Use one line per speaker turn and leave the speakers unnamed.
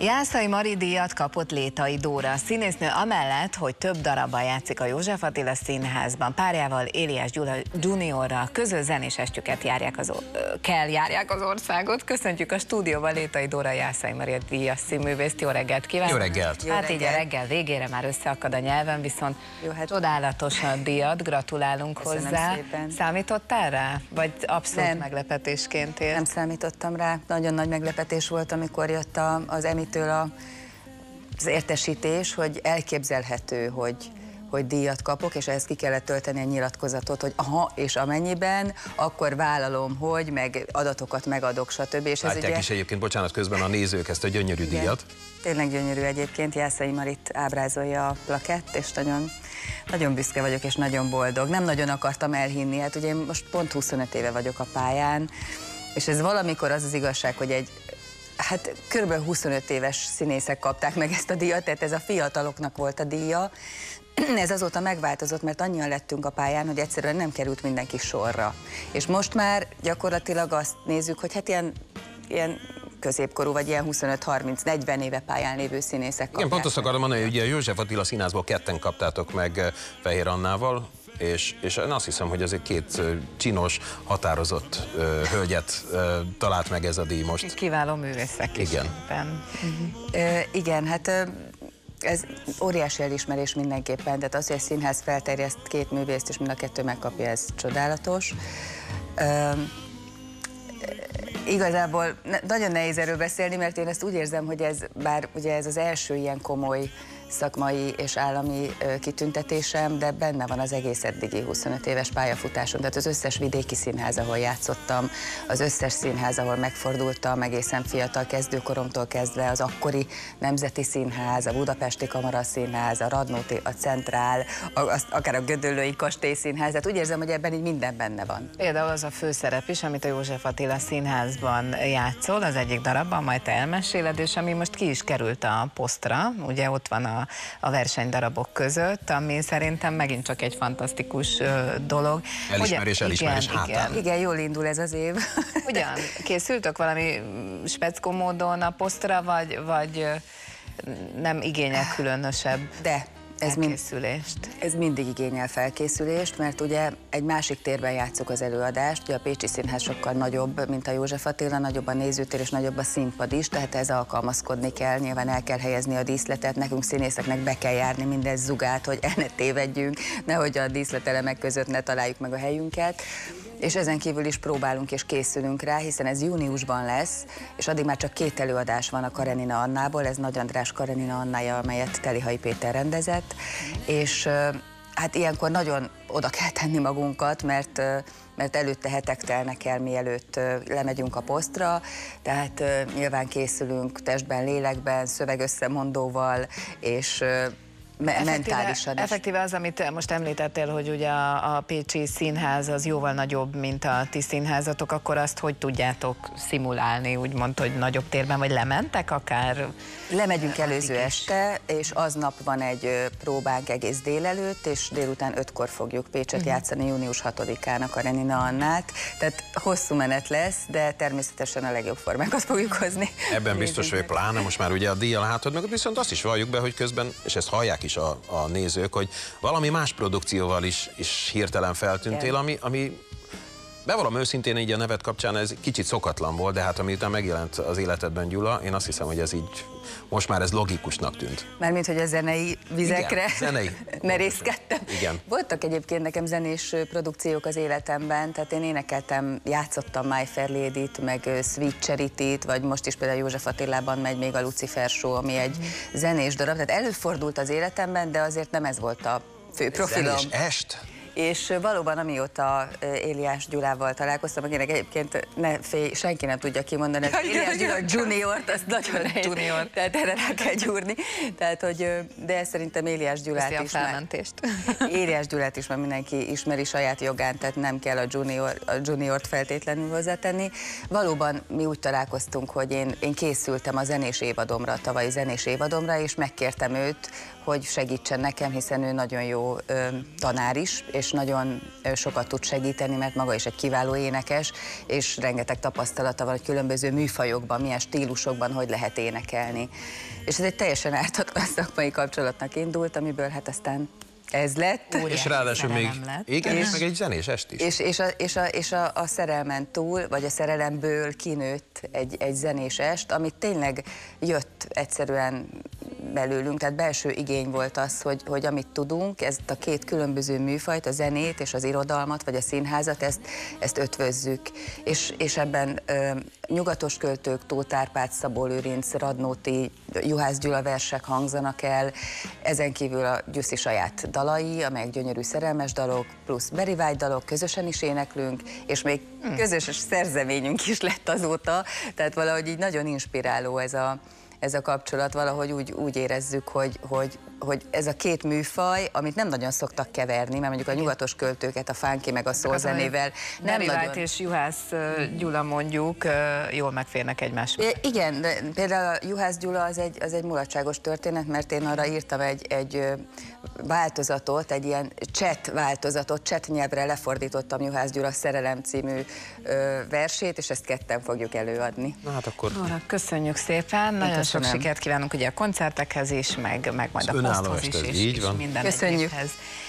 Jászai Mari díjat kapott Létai Dóra. Színésznő amellett, hogy több darabban játszik a József Attila színházban, párjával Éliás Gyula juniorral közös zenés estüket járják az, kell járják az országot. Köszöntjük a stúdióban Létai Dóra Jászai Mari díjas színművészt. Jó reggelt kívánok!
Jó reggelt!
Jó hát reggelt. így a reggel végére már összeakad a nyelven, viszont Jó, hát... csodálatos a díjat, gratulálunk Köszönöm hozzá. Szépen. Számítottál rá? Vagy abszolút Nem. meglepetésként ért?
Nem számítottam rá. Nagyon nagy meglepetés volt, amikor jött az Emi től a, az értesítés, hogy elképzelhető, hogy, hogy díjat kapok, és ehhez ki kellett tölteni a nyilatkozatot, hogy aha, és amennyiben, akkor vállalom, hogy, meg adatokat megadok, stb. És
Látják ez ugye... is egyébként, bocsánat, közben a nézők ezt a gyönyörű Igen. díjat.
Tényleg gyönyörű egyébként, Jászai Marit ábrázolja a plakett, és nagyon, nagyon büszke vagyok, és nagyon boldog. Nem nagyon akartam elhinni, hát ugye én most pont 25 éve vagyok a pályán, és ez valamikor az az igazság, hogy egy Hát kb. 25 éves színészek kapták meg ezt a díjat, tehát ez a fiataloknak volt a díja. Ez azóta megváltozott, mert annyian lettünk a pályán, hogy egyszerűen nem került mindenki sorra. És most már gyakorlatilag azt nézzük, hogy hát ilyen, ilyen középkorú, vagy ilyen 25-30-40 éve pályán lévő színészek kapják.
Igen, pont azt akarom mondani, hogy ugye József Attila színházból ketten kaptátok meg eh, Fehér Annával, és, és én azt hiszem, hogy azért két csinos, határozott ö, hölgyet ö, talált meg ez a díj most.
Kiváló művészek is.
Igen.
Uh-huh. Ö, igen, hát ö, ez óriási elismerés mindenképpen, tehát az, hogy a színház felterjeszt két művészt, és mind a kettő megkapja, ez csodálatos. Ö, igazából nagyon nehéz erről beszélni, mert én ezt úgy érzem, hogy ez, bár ugye ez az első ilyen komoly szakmai és állami kitüntetésem, de benne van az egész eddigi 25 éves pályafutásom, tehát az összes vidéki színház, ahol játszottam, az összes színház, ahol megfordultam, egészen fiatal kezdőkoromtól kezdve, az akkori Nemzeti Színház, a Budapesti Kamara Színház, a Radnóti, a Centrál, a, az, akár a Gödöllői Kastély Színház, tehát úgy érzem, hogy ebben így minden benne van.
Például az a főszerep is, amit a József Attila Színházban játszol, az egyik darabban, majd te elmeséled, és ami most ki is került a posztra, ugye ott van a a, versenydarabok között, ami szerintem megint csak egy fantasztikus dolog.
Elismerés, Ugye, elismerés
igen, Igen, igen, jól indul ez az év.
Ugyan, készültök valami speckó módon a posztra, vagy, vagy nem igényel különösebb?
De,
ez, mind,
ez mindig igényel felkészülést, mert ugye egy másik térben játszok az előadást, ugye a Pécsi Színház sokkal nagyobb, mint a József Attila, nagyobb a nézőtér és nagyobb a színpad is, tehát ez alkalmazkodni kell, nyilván el kell helyezni a díszletet, nekünk színészeknek be kell járni minden zugát, hogy el ne tévedjünk, nehogy a díszletelemek között ne találjuk meg a helyünket és ezen kívül is próbálunk és készülünk rá, hiszen ez júniusban lesz, és addig már csak két előadás van a Karenina Annából, ez Nagy András Karenina Annája, amelyet Telihai Péter rendezett, és hát ilyenkor nagyon oda kell tenni magunkat, mert mert előtte hetek telnek el, mielőtt lemegyünk a posztra, tehát nyilván készülünk testben, lélekben, szövegösszemondóval, és mentálisan
is. Effektíve az, amit most említettél, hogy ugye a, a Pécsi színház az jóval nagyobb, mint a ti színházatok, akkor azt hogy tudjátok szimulálni, úgymond, hogy nagyobb térben, vagy lementek akár?
Lemegyünk előző este, és aznap van egy próbánk egész délelőtt, és délután ötkor fogjuk Pécset uh-huh. játszani június 6-án a Renina Annát, tehát hosszú menet lesz, de természetesen a legjobb formákat fogjuk hozni.
Ebben biztos hogy pláne, most már ugye a díjjal hátad meg, viszont azt is valljuk be, hogy közben, és ezt hallják is a, a nézők, hogy valami más produkcióval is, is hirtelen feltűntél, ami, ami Bevallom őszintén így a nevet kapcsán ez kicsit szokatlan volt, de hát amiután megjelent az életedben Gyula, én azt hiszem, hogy ez így most már ez logikusnak tűnt.
Mármint, hogy a zenei vizekre
Igen, zenei.
merészkedtem.
Igen.
Voltak egyébként nekem zenés produkciók az életemben, tehát én énekeltem, játszottam My Fair Lady-t, meg Sweet Charity-t, vagy most is például József Attilában megy még a Lucifer Show, ami egy zenés darab, tehát előfordult az életemben, de azért nem ez volt a fő profilom.
Zenés est?
És valóban amióta Éliás Gyulával találkoztam, akinek egyébként ne félj, senki nem tudja kimondani, hogy Éliás Gyula juniort, azt nagyon nehéz. Junior. Tehát erre rá kell gyúrni. Tehát, hogy, de szerintem Éliás Gyulát
Köszi
is
a felmentést.
Már, Éliás Gyulát is már mindenki ismeri saját jogán, tehát nem kell a, junior, a juniort feltétlenül hozzátenni. Valóban mi úgy találkoztunk, hogy én, én készültem a zenés évadomra, a tavalyi zenés évadomra, és megkértem őt, hogy segítsen nekem, hiszen ő nagyon jó ö, tanár is, és nagyon ö, sokat tud segíteni, mert maga is egy kiváló énekes, és rengeteg tapasztalata van, hogy különböző műfajokban, milyen stílusokban hogy lehet énekelni. És ez egy teljesen ártatlan szakmai kapcsolatnak indult, amiből hát aztán ez lett.
Óriási
És ráadásul még,
lett.
igen, és
És-
meg egy zenés est is.
És, és, a, és, a, és a, a szerelmen túl, vagy a szerelemből kinőtt egy, egy zenés est, amit tényleg jött egyszerűen belőlünk, tehát belső igény volt az, hogy, hogy amit tudunk, ezt a két különböző műfajt, a zenét és az irodalmat, vagy a színházat, ezt, ezt ötvözzük. És, és ebben ö, nyugatos költők, Tóth Árpád, Szabó Lőrinc, Radnóti, Juhász Gyula versek hangzanak el, ezen kívül a Gyuszi saját dalai, amelyek gyönyörű szerelmes dalok, plusz Berivágy dalok, közösen is éneklünk, és még közös szerzeményünk is lett azóta, tehát valahogy így nagyon inspiráló ez a, ez a kapcsolat, valahogy úgy, úgy érezzük, hogy, hogy, hogy ez a két műfaj, amit nem nagyon szoktak keverni, mert mondjuk a nyugatos költőket, a fánki meg a szólzenével nem
Berivált
nagyon...
és Juhász Gyula mondjuk jól megférnek egymáshoz.
I- Igen, de például a Juhász Gyula az egy, az egy mulatságos történet, mert én arra írtam egy, egy változatot, egy ilyen cset változatot, cset nyelvre lefordítottam Juhász Gyula Szerelem című versét, és ezt ketten fogjuk előadni.
Na hát akkor
Nóra, köszönjük szépen, nagyon sok sikert kívánunk ugye a koncertekhez is, meg, meg majd
Az
a poszthoz is, és,
így
és minden
Köszönjük.
egyébhez.